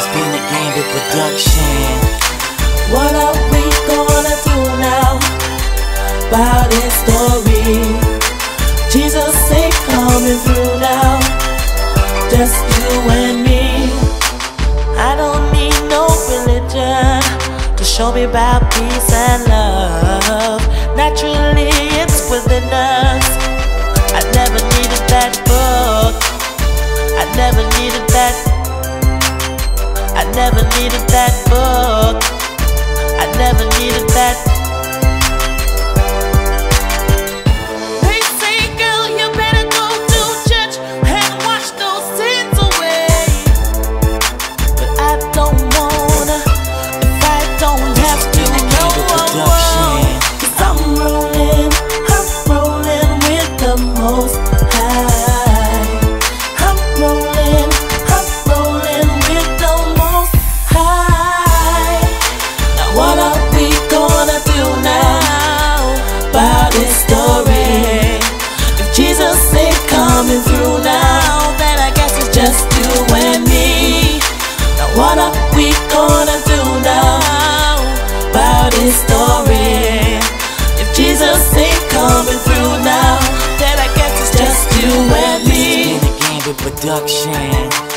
Has been the game with production. What are we gonna do now about this story? Jesus ain't coming through now, just you and me. I don't need no religion to show me about peace and love. Naturally, it's within us. I never needed that book. I never needed. I never needed that book. Production.